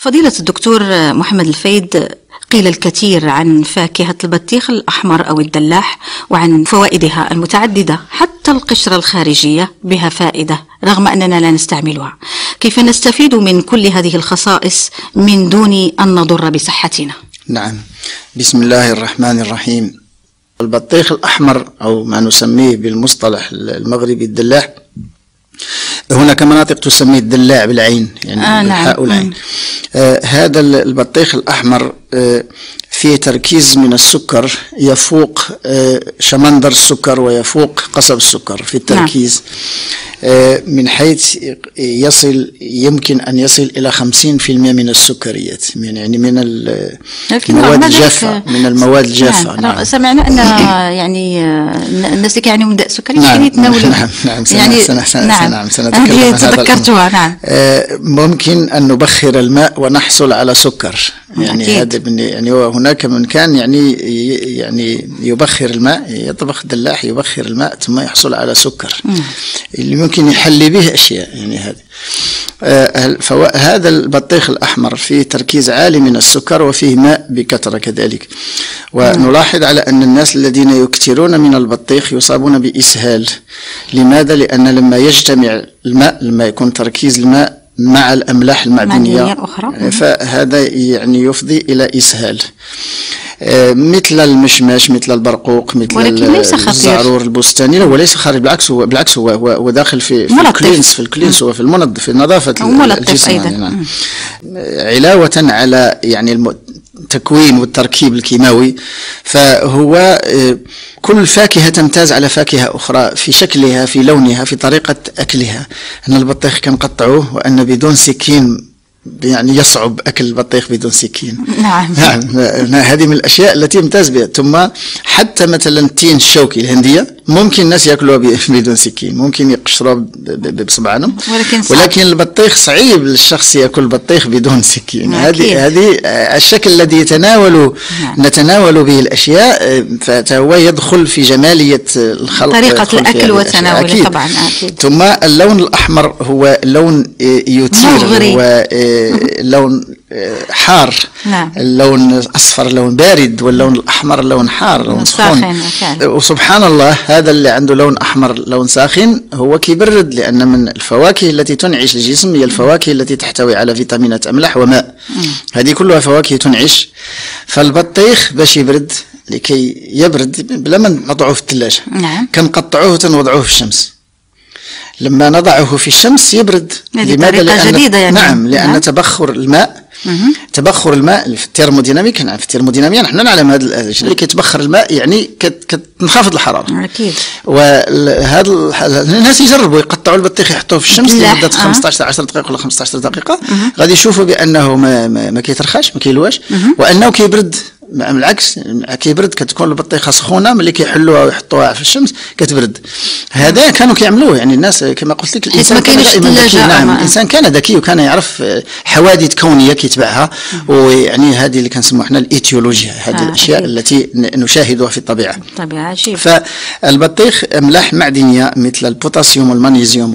فضيلة الدكتور محمد الفيد قيل الكثير عن فاكهة البطيخ الأحمر أو الدلاح وعن فوائدها المتعددة حتى القشرة الخارجية بها فائدة رغم أننا لا نستعملها. كيف نستفيد من كل هذه الخصائص من دون أن نضر بصحتنا؟ نعم. بسم الله الرحمن الرحيم. البطيخ الأحمر أو ما نسميه بالمصطلح المغربي الدلاح هناك مناطق تسميه الدلاع بالعين يعني آه نعم. والعين آه هذا البطيخ الأحمر آه فيه تركيز من السكر يفوق آه شمندر السكر ويفوق قصب السكر في التركيز آه من حيث يصل يمكن أن يصل إلى 50% من السكريات من يعني من المواد الجافة من المواد الجافة نعم. نعم. سمعنا أن يعني آه، الناس اللي كيعانوا من داء السكري نعم. يمكن يتناولوا نعم نعم سنة يعني سنة سنة نعم نعم هذه عن هذا الأمر. تذكرتها نعم ممكن أن نبخر الماء ونحصل على سكر يعني. هذا يعني هو هناك من كان يعني يعني يبخر الماء يطبخ دلاح يبخر الماء ثم يحصل على سكر. اللي ممكن يحلي به أشياء يعني هذه. آه، هذا البطيخ الأحمر فيه تركيز عالي من السكر وفيه ماء بكثرة كذلك. ونلاحظ على أن الناس الذين يكثرون من البطيخ يصابون بإسهال. لماذا؟ لأن لما يجتمع الماء لما يكون تركيز الماء مع الأملاح المعدنية معدنية الأخرى. فهذا يعني يفضي إلى إسهال آه، مثل المشماش مثل البرقوق مثل ولكن ليس خطير. الزعرور البستاني لا وليس خارج بالعكس هو بالعكس هو هو هو داخل في, في ملطف. ال cleanse في ال cleanse هو في المنظف في ملطف الجسم أيضا. يعني نعم. علاوة على يعني التكوين والتركيب الكيماوي فهو آه، كل فاكهة تمتاز على فاكهة أخرى في شكلها في لونها في طريقة أكلها. أن البطيخ كنقطعوه وأن بدون سكين يعني يصعب أكل البطيخ بدون سكين نعم. نعم هذه من الأشياء التي يمتاز بها ثم حتى مثلا التين الشوكي الهندية ممكن الناس يأكلوها ب- بدون سكين ممكن يقشروها بصبعانهم ولكن صعب. ولكن البطيخ صعيب للشخص يأكل بطيخ بدون سكين أكيد. هذه هذه الشكل الذي يتناول نعم. نتناول به الأشياء آه، فهو يدخل في جمالية آه، الخلق هذه الأشياء. وتناوله. طبعاً، أكيد. ثم اللون الأحمر هو لون يثير مغري. هو آه، لون حار. نعم. اللون الأصفر لون بارد واللون الأحمر لون حار لون ساخن، سخون. وسبحان الله هذا اللي عنده لون أحمر لون ساخن هو كيبرد لأن من الفواكه التي تنعش الجسم هي الفواكه التي تحتوي على فيتامينات أملاح وماء. هذه كلها فواكه تنعش. فالبطيخ باش يبرد لكي يبرد بلا ما نضعه في الثلاجة. نعم. كنقطعوه وتنوضعوه في الشمس. لما نضعه في الشمس يبرد. هذه طريقة جديدة يعني. نعم لأن نعم. تبخر الماء. تبخر الماء في الترموديناميك. نعم في الترمودينامية نحن نعلم هذا الشيء اللي كيتبخر الماء يعني كت- كتنخفض الحرارة. أكيد. وهذا الناس يجربوا يقطعوا البطيخ يحطوه في الشمس لمدة آه. 15 10 دقائق ولا 15 دقيقة. غادي يشوفوا بأنه ما ما, ما كيترخاش ما كيلواش وأنه كيبرد. مع- بالعكس كيبرد كتكون البطيخة سخونة ملي كيحلوها ويحطوها في الشمس كتبرد. هذا كانوا كيعملوه يعني الناس كما قلت لك الانسان ما كان دائما ذكي. نعم آه. الإنسان كان ذكي وكان يعرف آه، حوادث كونية كيتبعها. ويعني هذه اللي كنسموها إحنا الإيتيولوجيا هذه آه، الأشياء أكيد. التي نشاهدها في الطبيعة. طبيعة عجيب. فالبطيخ املاح معدنية مثل البوتاسيوم والمغنيسيوم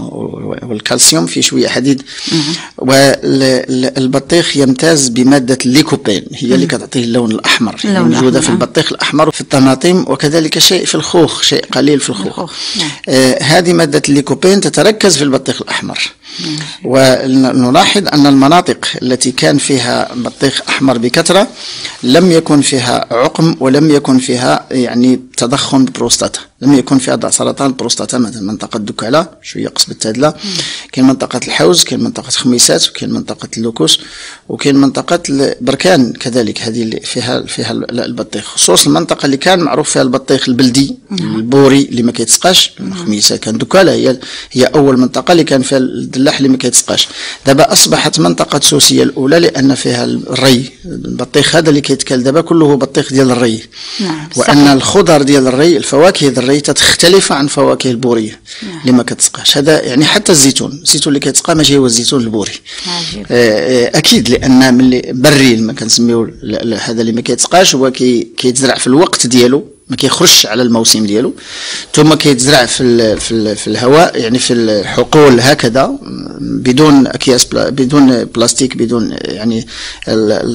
والكالسيوم في شوية حديد. والبطيخ يمتاز بمادة الليكوبين هي اللي كتعطيه اللون الأحمر. هي اللون موجودة في الأحمر. البطيخ الأحمر وفي الطماطم وكذلك شيء في الخوخ شيء قليل في الخوخ الخوخ، نعم. آه هذه مادة الليكوبين تتركز في البطيخ الأحمر ونلاحظ أن المناطق التي كان فيها بطيخ أحمر بكثرة لم يكن فيها عقم ولم يكن فيها يعني تضخم بروستاتا. لم يكن فيها سرطان البروستاتا مثلا منطقة دكاله شوية قصبة تادلة كاين منطقة الحوز كاين منطقة خميسات وكاين منطقة اللوكوس وكاين منطقة البركان كذلك هذه اللي فيها فيها البطيخ. خصوصا المنطقة اللي كان معروف فيها البطيخ البلدي البوري اللي ما كيتسقاش خميسات كان دكاله هي هي أول منطقة اللي كان فيها الدلاح اللي ما كيتسقاش. دابا أصبحت منطقة سوسية الأولى لأن فيها الري البطيخ هذا اللي كيتكال. دابا كله بطيخ ديال الري. نعم، وأن الخضر ديال الري الفواكه ديال الري تختلف عن فواكه البورية اللي ما كتسقاش. هذا يعني حتى الزيتون الزيتون اللي كيتسقى ماشي هو الزيتون البوري. عجيب. آه، آه، أكيد لأن ملي بري ما كنسميو هذا اللي ما كيتسقاش هو كي كيتزرع في الوقت ديالو. ما كيخرجش على الموسم ديالو. ثم كيتزرع في ال في ال في الهواء يعني في الحقول هكذا بدون أكياس بلا بدون بلاستيك بدون يعني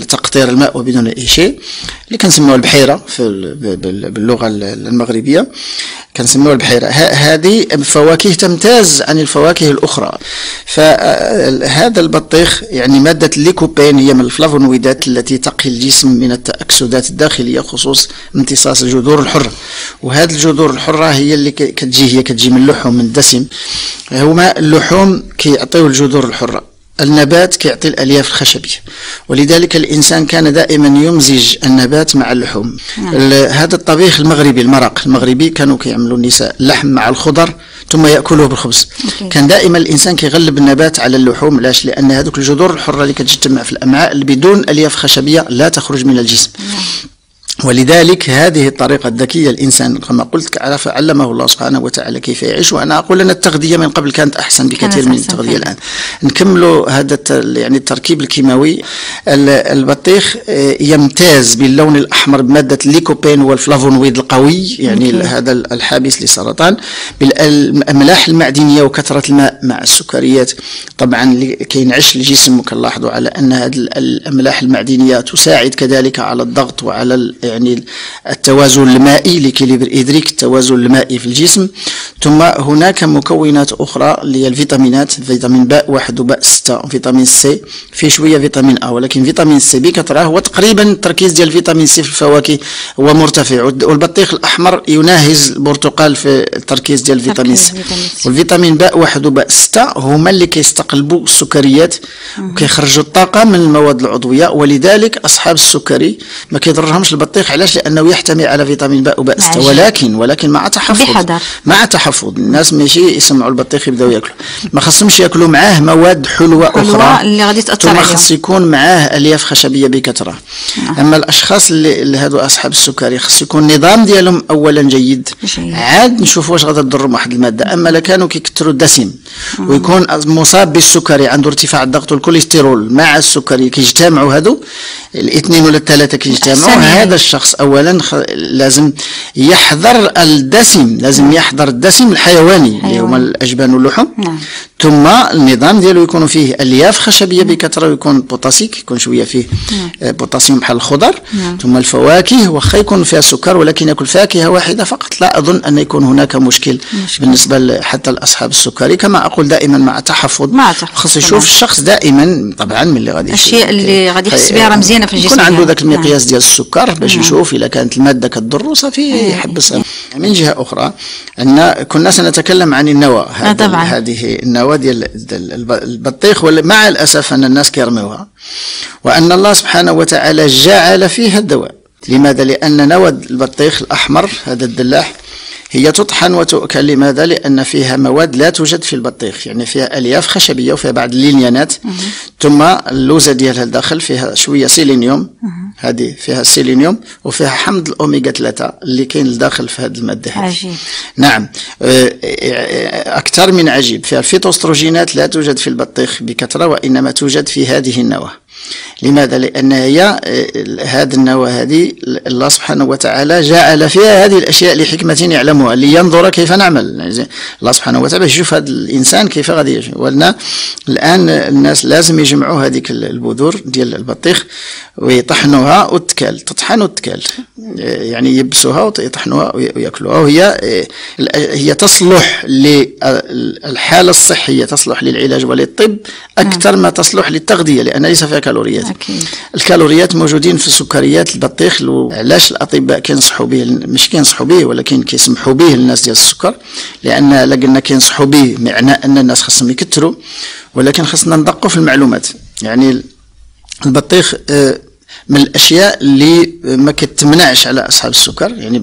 تقطير الماء وبدون أي شيء اللي كنسميوها البحيرة في باللغة المغربية. كنسميوها البحيرة. هذه فواكه تمتاز عن الفواكه الأخرى. فهذا البطيخ يعني مادة الليكوبين هي من الفلافونويدات التي تقي الجسم من التأكسدات الداخلية خصوص امتصاص الجذور الحرة. وهذه الجذور الحرة هي اللي كتجي هي كتجي من اللحوم من الدسم هما اللحوم كيعطيو الجذور الحرة. النبات كيعطي الألياف الخشبية ولذلك الإنسان كان دائما يمزج النبات مع اللحوم نعم. هذا الطبيخ المغربي المرق المغربي كانوا كيعملوا النساء اللحم مع الخضر ثم يأكلوه بالخبز أوكي. كان دائما الإنسان كيغلب النبات على اللحوم علاش لأن هذوك الجذور الحرة اللي كتجتمع في الأمعاء اللي بدون ألياف خشبية لا تخرج من الجسم نعم. ولذلك هذه الطريقة الذكية الإنسان كما قلت عرف علمه الله سبحانه وتعالى كيف يعيش وأنا أقول أن التغذية من قبل كانت أحسن بكثير من التغذية الآن. نكملوا هذا يعني التركيب الكيماوي. البطيخ آه، يمتاز باللون الأحمر بمادة الليكوبين والفلافونويد القوي يعني مكي. هذا الحابس للسرطان بالأملاح المعدنية وكثرة الماء مع السكريات. طبعا كينعش الجسم وكنلاحظوا على أن هذه الأملاح المعدنية تساعد كذلك على الضغط وعلى يعني التوازن المائي l'équilibre hydrique التوازن المائي في الجسم. ثم هناك مكونات أخرى اللي هي الفيتامينات فيتامين باء واحد وباء ستة وفيتامين سي. في شوية فيتامين أ ولكن فيتامين سي بكثرة هو تقريبا التركيز ديال الفيتامين سي في الفواكه هو مرتفع والبطيخ الأحمر يناهز البرتقال في التركيز ديال الفيتامين سي. والفيتامين باء واحد وباء ستة هما اللي كيستقلبوا السكريات وكيخرجوا الطاقة من المواد العضوية. ولذلك أصحاب السكري ما كيضرهمش البطيخ علاش؟ لأنه يحتوي على فيتامين باء وباء 6 ولكن ولكن مع تحفظ. بحذر. مع تحفظ. الناس ماشي يسمعوا البطيخ يبداو ياكلوا. ما خصهمش ياكلوا معاه مواد حلوة, حلوة أخرى. اللي غادي تأثر عليهم. خص يكون معاه ألياف خشبية بكثرة. آه. أما الأشخاص اللي, اللي هادو أصحاب السكري خص يكون النظام ديالهم اولا جيد. جيد. عاد نشوفوا واش غادا تضرهم واحد المادة. أما لو كانوا كيكثروا الدسم آه. ويكون مصاب بالسكري عنده ارتفاع الضغط والكوليسترول مع السكري كيجتمعوا هادو. الاثنين ولا الثلاثة كيجتمعوا. هذا الشخص اولا لازم يحذر الدسم لازم يحذر الدسم الحيواني اللي هما الأجبان واللحم نعم. ثم النظام ديالو يكون فيه ألياف خشبية بكثرة ويكون potassique يكون شوية فيه نعم. آه، بوتاسيوم بحال الخضر. نعم. ثم الفواكه واخا يكون فيها سكر ولكن يأكل فاكهة واحدة فقط لا أظن أن يكون هناك مشكل, مشكل. بالنسبة حتى لأصحاب السكري. كما أقول دائما مع تحفظ. مع تحفظ خص يشوف الشخص دائما طبعا من اللي غادي الاشياء اللي غادي يحس بها مزيانة في الجسم يكون عنده ذاك المقياس ديال السكر باش يشوف إذا كانت المادة كتضر صافي يحبسها من جهة أخرى أن كنا سنتكلم عن النواة. هذه النواة ديال البطيخ مع الأسف أن الناس كيرميوها. وأن الله سبحانه وتعالى جعل فيها الدواء. لماذا؟ لأن نوى البطيخ الأحمر هذا الدلاح هي تطحن وتؤكل. لماذا؟ لأن فيها مواد لا توجد في البطيخ. يعني فيها ألياف خشبية وفيها بعض اللينيانات. ثم اللوزة ديالها الداخل فيها شوية سيلينيوم. هذه فيها السيلينيوم وفيها حمض الأوميغا 3 اللي كاين الداخل في هذه المادة. عجيب. نعم. آه، آه، أكثر من عجيب. فيها الفيتوستروجينات لا توجد في البطيخ بكثرة وإنما توجد في هذه النواة. لماذا؟ لأن هي آه، هذه النواة هذه الله سبحانه وتعالى جعل فيها هذه الأشياء لحكمة يعلمها لينظر كيف نعمل. يعني الله سبحانه وتعالى يشوف هذا الإنسان كيف غادي يجي ولنا الآن الناس لازم يجمعوا هذيك البذور ديال البطيخ ويطحنوها وتكال تطحن وتكال آه، يعني يبسوها ويطحنوها ويأكلوها. وهي آه، هي تصلح للحالة الصحية تصلح للعلاج وللطب أكثر ما تصلح للتغذية لأن ليس فيها كالوريات أكيد. الكالوريات موجودين في سكريات البطيخ علاش الأطباء كينصحوا به؟ مش كينصحوا به ولكن كيسمحوا به للناس ديال السكر لأن لقينا كينصحوا به معنى أن الناس خاصهم يكثروا ولكن خاصنا ندقوا في المعلومات. يعني البطيخ آه، من الأشياء اللي ما كتمنعش على أصحاب السكر يعني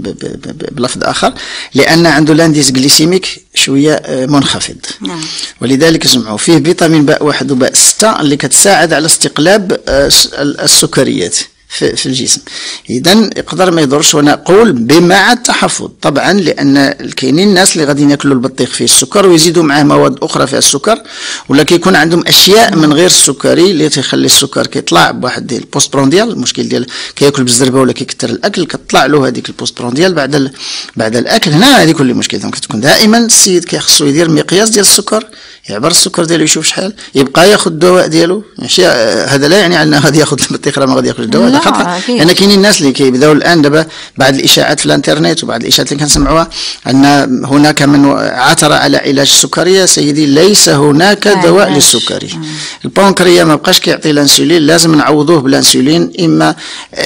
بلفظ آخر لأن عنده l'indice glycémique شوية آه، منخفض نعم. ولذلك سمعوا فيه فيتامين باء واحد وباء ستة اللي كتساعد على استقلاب آه، السكريات في, في الجسم. اذا يقدر ما يضرش وأنا أقول بمع التحفظ. طبعا لأن كاينين الناس اللي غادي ياكلوا البطيخ فيه السكر ويزيدوا معاه مواد أخرى فيها السكر ولا كيكون عندهم أشياء من غير السكري اللي تخلي السكر كيطلع بواحد ال postprandiale المشكل ديال كياكل بالزربة ولا كيكثر الأكل كتطلع له هذيك ال postprandiale بعد بعد الأكل. هنا هذه كل مشكل. donc تكون دائما السيد كيخصو يدير مقياس ديال السكر يعبر السكر ديالو يشوف شحال يبقى ياخذ الدواء ديالو. ماشي هذا لا يعني انه غادي ياخذ البطيخ راه ما غادي ياخذ الدواء. خطا لأن كاينين الناس اللي كيبداو الآن دابا بعد الإشاعات في الإنترنت وبعد الإشاعات اللي كنسمعوها أن هناك من عثر على علاج السكرية. سيدي ليس هناك دواء للسكري. ال pancréas ما بقاش كيعطي الانسولين لازم نعوضوه بالانسولين إما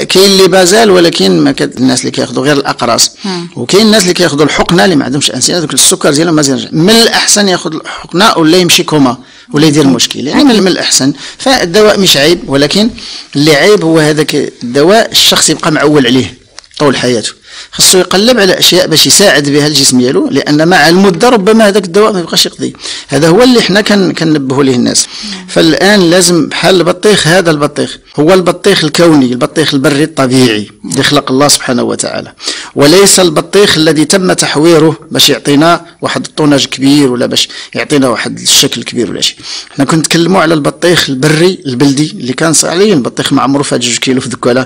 كاين اللي بازال ولكن ما الناس اللي كياخذوا غير الأقراص. وكاين الناس اللي كياخذوا الحقنة اللي ما عندهمش أنسولين. السكر ديالهم مازال من الأحسن ياخذ الحقنة ولا يمشي كوما. ولا يدير مشكل يعني من الأحسن. فالدواء مش عيب ولكن اللي عيب هو هذاك الدواء الشخص يبقى معول عليه طول حياته. خصو يقلب على أشياء باش يساعد بها الجسم ديالو لأن مع المدة ربما هذاك الدواء ما يبقاش يقضي. هذا هو اللي حنا كنبهوا ليه الناس. فالآن لازم بحال البطيخ هذا البطيخ. هو البطيخ الكوني البطيخ البري الطبيعي اللي خلق الله سبحانه وتعالى. وليس البطيخ الذي تم تحويره باش يعطينا واحد الطوناج كبير ولا باش يعطينا واحد الشكل كبير ولا شيء حنا كنت نتكلموا على البطيخ البري البلدي اللي كان صالحين البطيخ معمرو في 2 كيلو في ذكاله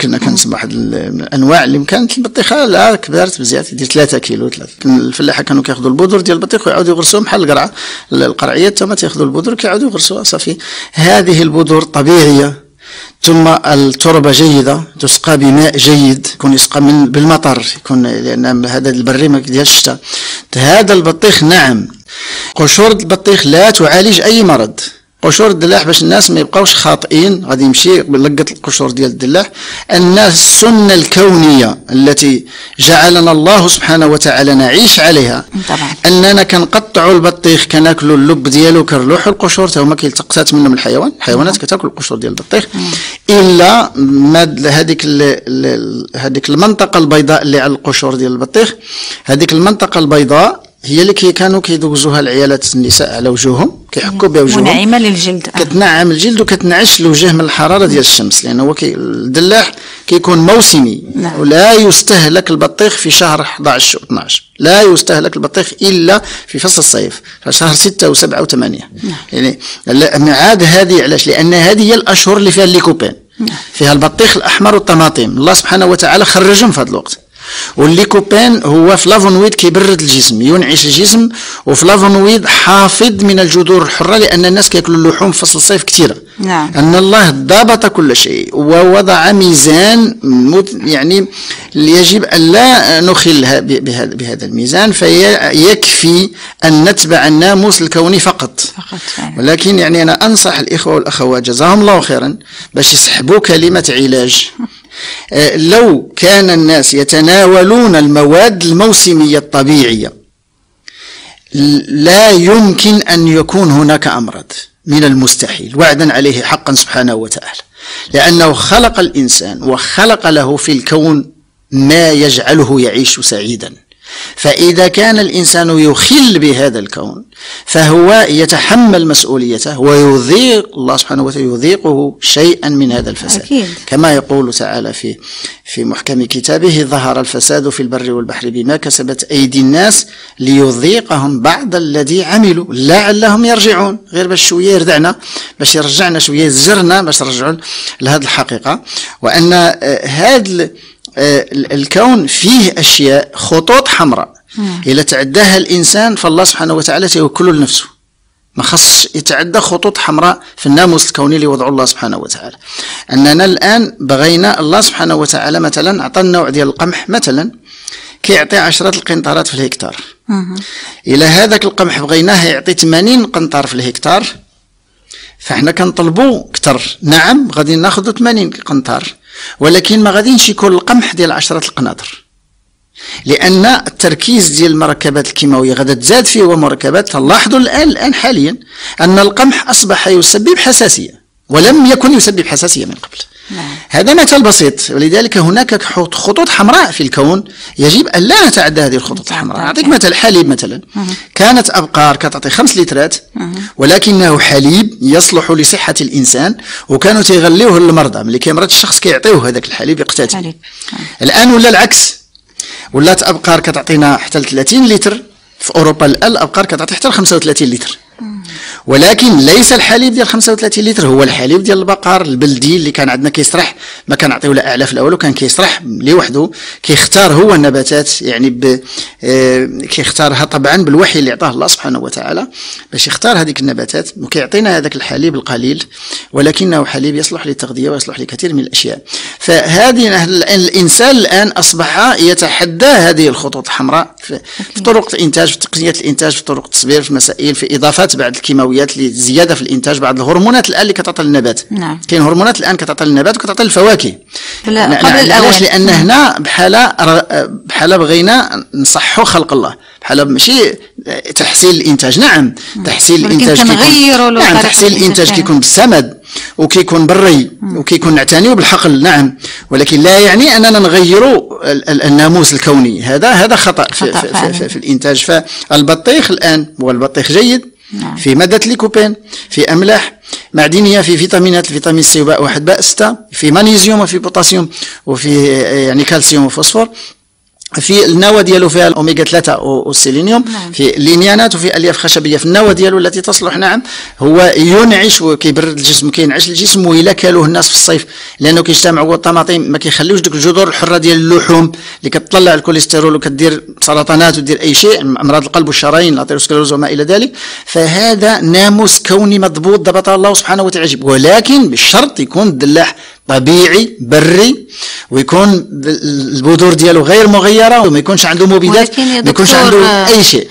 كنا كنسمع واحد الأنواع اللي كانت البطيخة لا كبرت بزاف يدير 3 كيلو 3 الفلاحة كانوا كياخذوا البذور ديال البطيخ ويعاودوا يغرسوهم بحال القرعة. القرعيات تما تاخذوا البذور كيعاودوا يغرسوها. صافي. هذه البذور طبيعية. ثم التربة جيدة تسقى بماء جيد يكون يسقى من بالمطر يكون لأن هذا البري ما ديال الشتاء هذا البطيخ نعم. قشور البطيخ لا تعالج أي مرض. قشور الدلاح باش الناس ما يبقاوش خاطئين. غادي يمشي يلقط القشور ديال الدلاح. ان السنة الكونية التي جعلنا الله سبحانه وتعالى نعيش عليها. طبعا. أننا كنقطعوا البطيخ كناكلوا اللب ديالو كنرلوحوا القشور. حتى هما كيلتقطات منهم الحيوان. الحيوانات كتاكل القشور ديال البطيخ. إلا هذيك هذيك المنطقة البيضاء اللي على القشور ديال البطيخ. هذيك المنطقة البيضاء هي اللي كي كانوا كيدوزوها العيالات النساء على وجوههم كيحكوا بها وجوههم منعمة للجلد آه. كتنعم الجلد وكتنعش الوجه من الحرارة ديال الشمس لأن هو كي الدلاح كيكون موسمي نعم. ولا يستهلك البطيخ في شهر 11 و 12 لا يستهلك البطيخ إلا في فصل الصيف في شهر 6 و7 و8 نعم. يعني عاد هذه علاش لأن هذه هي الأشهر اللي فيها ال lycopène نعم. فيها البطيخ الأحمر والطماطم الله سبحانه وتعالى خرجهم في هذا الوقت وال lycopène هو flavonoïde كيبرد الجسم ينعش الجسم و flavonoïde حافظ من الجذور الحرة لأن الناس كياكلوا اللحوم في فصل الصيف كثيرة نعم. أن الله ضابط كل شيء ووضع ميزان يعني يجب أن لا نخل بهذا بهذا الميزان فيكفي أن نتبع الناموس الكوني فقط فقط يعني. ولكن يعني أنا أنصح الإخوة والأخوات جزاهم الله خيرا باش يسحبوا كلمة علاج لو كان الناس يتناولون المواد الموسمية الطبيعية لا يمكن أن يكون هناك أمراض من المستحيل. وعدا عليه حقا سبحانه وتعالى. لأنه خلق الإنسان وخلق له في الكون ما يجعله يعيش سعيدا. فإذا كان الإنسان يخل بهذا الكون فهو يتحمل مسؤوليته ويذيق الله سبحانه وتعالى يذيقه شيئا من هذا الفساد. أكيد. كما يقول تعالى في في محكم كتابه ظهر الفساد في البر والبحر بما كسبت أيدي الناس ليذيقهم بعض الذي عملوا لعلهم يرجعون. غير باش شوية يردعنا باش يرجعنا شوية يزرنا باش نرجعوا لهذه الحقيقة. وأن هذا آه، الكون فيه أشياء خطوط حمراء. إذا تعداها الإنسان فالله سبحانه وتعالى سيوكل لنفسه. ما خص يتعدى خطوط حمراء في الناموس الكوني اللي وضعه الله سبحانه وتعالى. أننا الآن بغينا الله سبحانه وتعالى مثلا أعطى النوع ديال القمح مثلا كيعطي عشرة القنطارات في الهكتار. إلى هذاك القمح بغيناه يعطي 80 قنطار في الهكتار. فإحنا كنطلبوا أكثر نعم غادي ناخذ 80 قنطار. ولكن ما غاديش يكون القمح ديال عشرة القناطر لأن التركيز ديال المركبات الكيماوية غادا تزاد فيه ومركبات لاحظوا الآن الآن حاليا أن القمح أصبح يسبب حساسية ولم يكن يسبب حساسية من قبل. هذا مثال بسيط ولذلك هناك خطوط حمراء في الكون يجب أن لا نتعدى هذه الخطوط الحمراء. أعطيك مثل حليب مثلا. كانت أبقار كتعطي خمس لترات ولكنه حليب يصلح لصحة الإنسان وكانوا تيغليوه للمرضى ملي كيمرض الشخص كيعطيوه هذاك الحليب يقتاتل الآن ولا العكس؟ ولات أبقار كتعطينا حتى 30 لتر في أوروبا الآن الأبقار كتعطي حتى 35 لتر. ولكن ليس الحليب ديال 35 لتر هو الحليب ديال البقر البلدي اللي كان عندنا كيسرح. ما كنعطيو لا أعلاف الأول وكان كيسرح لوحده. كيختار هو النباتات يعني ب... آه، كيختارها طبعا بالوحي اللي عطاه الله سبحانه وتعالى باش يختار هذيك النباتات. وكيعطينا هذاك الحليب القليل ولكنه حليب يصلح للتغذية ويصلح لكثير من الأشياء. فهذه الإنسان الآن أصبح يتحدى هذه الخطوط الحمراء في طرق الإنتاج في تقنية الإنتاج في طرق التصبير في مسائل في إضافات بعض الكيماويات لزياده في الإنتاج بعض الهرمونات الآن اللي كتعطي للنبات. نعم. كاين هرمونات الآن كتعطي للنبات وكتعطي للفواكه. الأوان. لأن هنا بحال بحال بغينا نصحوا خلق الله. بحال ماشي تحسين الإنتاج. نعم تحسين الإنتاج كيكون نعم تحسين الإنتاج كيكون بالسمد وكيكون بالري وكيكون نعتنيو بالحقل. نعم ولكن لا يعني أننا نغيروا الناموس الكوني. هذا هذا خطأ في, في, في, في, في الإنتاج. فالبطيخ الآن هو البطيخ جيد. نعم. في مادة ليكوبين في أملاح معدنية في فيتامينات ال vitamine C وباء واحد باء ستة في مغنيسيوم وفي بوتاسيوم وفي يعني كالسيوم وفوسفور في النواه ديالو فيها الأوميغا 3 والسيلينيوم نعم. في lignanes وفي الياف خشبية. في النواه ديالو التي تصلح نعم هو ينعش وكيبرد الجسم كينعش الجسم وإلا كلاوه الناس في الصيف لأنه كيجتمعوا الطماطم ما كيخليوش ديك الجذور الحرة ديال اللحوم اللي كتطلع الكوليسترول وكدير سرطانات ودير أي شيء أمراض القلب والشرايين ال athérosclérose وما إلى ذلك. فهذا ناموس كوني مضبوط ضبط الله سبحانه وتعالى ولكن بالشرط يكون الدلاح طبيعي بري ويكون البذور ديالو غير مغيرة وما يكونش عنده مبيدات ما يكونش عنده أي شيء.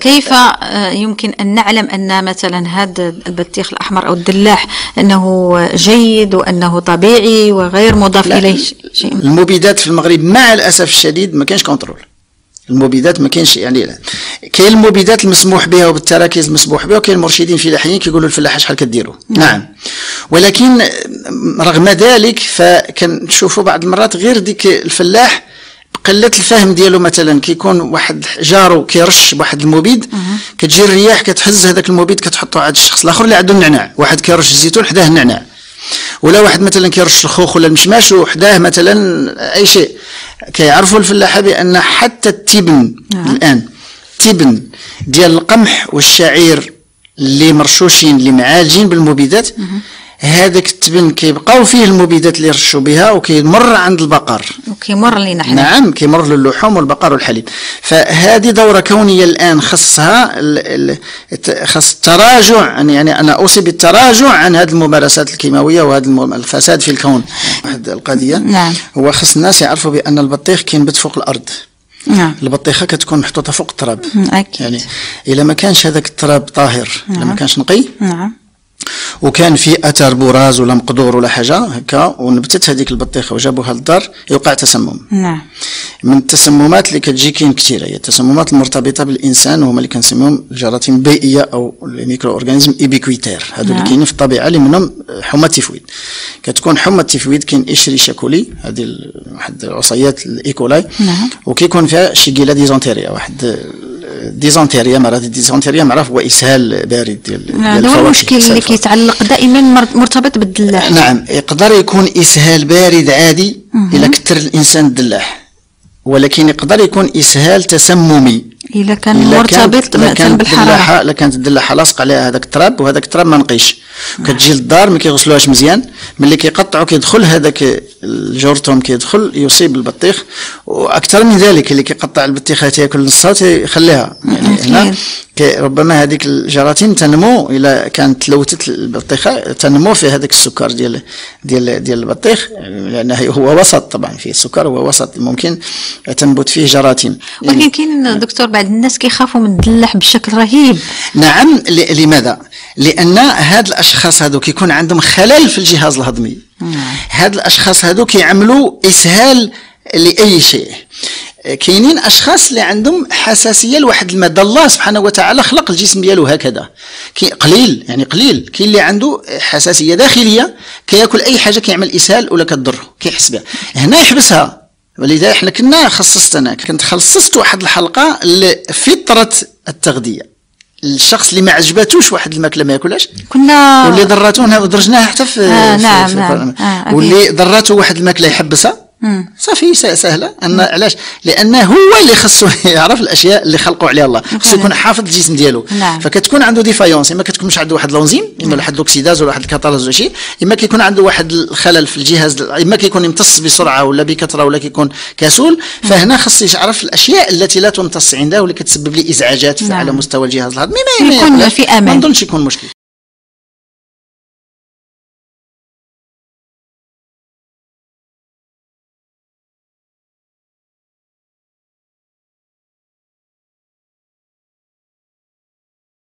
كيف آه، يمكن أن نعلم أن مثلا هذا البطيخ الأحمر أو الدلاح أنه جيد وأنه طبيعي وغير مضاف إليه شيء؟ المبيدات في المغرب مع الأسف الشديد ما كاينش contrôle. المبيدات ما كاينش يعني لا. كاين المبيدات المسموح بها وبالتراكيز المسموح بها وكاين المرشدين فلاحيين كيقولوا الفلاحة شحال كديروا. نعم. نعم. ولكن رغم ذلك فكنشوفوا بعض المرات غير ديك الفلاح قلة الفهم ديالو مثلا كيكون واحد جارو كيرش بواحد المبيد كتجي الرياح كتهز هذاك المبيد كتحطو على الشخص الآخر اللي عنده النعناع واحد كيرش الزيتون حداه النعناع. ولا واحد مثلا كيرش الخوخ ولا المشماش وحداه مثلا أي شيء كيعرفوا الفلاحه بأن حتى التبن نعم. الآن تبن ديال القمح والشعير اللي مرشوشين اللي معالجين بالمبيدات هذاك التبن كيبقاو فيه المبيدات اللي رشوا بها وكيمر عند البقر. وكيمر لينا حنا. نعم كيمر للحوم والبقر والحليب. فهذه دورة كونية الآن خصها خص التراجع يعني أنا اوصي بالتراجع عن هذه الممارسات الكيماوية وهذا الفساد في الكون. واحد القضية. نعم. هو خص الناس يعرفوا بأن البطيخ كينبت فوق الأرض. نعم. البطيخة كتكون محطوطة فوق التراب. أكيد. يعني الا ما كانش هذاك التراب طاهر نعم. الا ما كانش نقي نعم. وكان في أثر براز ولا مقدور ولا حاجة هكا ونبتت هذيك البطيخة وجابوها للدار يوقع تسمم. نعم. من التسممات اللي كتجي كاين كثيرة هي التسممات المرتبطة بالإنسان وهما اللي كنسميهم الجراثيم البيئيه أو ال micro-organismes ubiquitaires نعم. اللي كاينين في الطبيعة اللي منهم حمى التيفويد كتكون حمى التيفويد كاين Escherichia coli هذه واحد العصيات ال E. coli. نعم. وكيكون فيها Shigella dysenteriae واحد dysenteria مرض الديزونتيريا معروف هو إسهال بارد ديال هذا هو المشكل اللي كيتعلق دائما مرتبط بالدلاح. نعم يقدر يكون إسهال بارد عادي إلا كثر الإنسان الدلاح ولكن يقدر يكون إسهال تسممي. الا كان مرتبط مثلا بالحرارة. الا كانت الدلاحه لاصق عليها هذاك التراب وهذاك التراب ما نقيش. كتجي للدار ما كيغسلوهاش مزيان. ملي كيقطعوا كيدخل هذاك الجورتوم كيدخل يصيب البطيخ. وأكثر من ذلك اللي كيقطع البطيخه تاكل نصها تيخليها. يعني هنا ربما هذيك الجراثيم تنمو الا كانت لوتت البطيخة تنمو في هذاك السكر ديال ديال ديال البطيخ لأنه هو وسط طبعا فيه السكر هو وسط ممكن تنبت فيه جراثيم ولكن كاين دكتور بعض الناس كيخافوا من الدلاح بشكل رهيب نعم لماذا؟ لأن هاد الأشخاص هادو كيكون عندهم خلل في الجهاز الهضمي نعم. هاد الأشخاص هادو كيعملوا إسهال لأي شيء كاينين أشخاص اللي عندهم حساسية لواحد المادة. الله سبحانه وتعالى خلق الجسم ديالو هكذا. كي قليل يعني قليل. كاين اللي عنده حساسية داخلية كياكل أي حاجة كيعمل إسهال ولا كضره كيحس بها. هنا يحبسها. ولذا إحنا كنا خصصت أنا كنت خصصت واحد الحلقة لفطرة التغذية. الشخص اللي ما عجباتوش واحد الماكلة ما ياكلهاش كنا واللي ضراتو درجناها حتى في, آه في, نعم في نعم آه واللي ضراتو واحد الماكلة يحبسها صافي سهلة. أن علاش؟ لأن هو اللي خصو يعرف الأشياء اللي خلقوا عليها الله. خصو يكون حافظ الجسم ديالو. نعم. فكتكون عنده défaillance. إما كتكونش عنده واحد l'enzyme إما واحد ال oxydase ولا واحد الكاتالوز ولا شيء إما كيكون عنده واحد الخلل في الجهاز إما كيكون يمتص بسرعة ولا بكثرة ولا كيكون كسول. فهنا خص يعرف الأشياء التي لا تمتص عنده واللي كتسبب لي إزعاجات نعم. على مستوى الجهاز الهضمي. يكون في أمان. ما نظنش يكون مشكل.